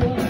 power.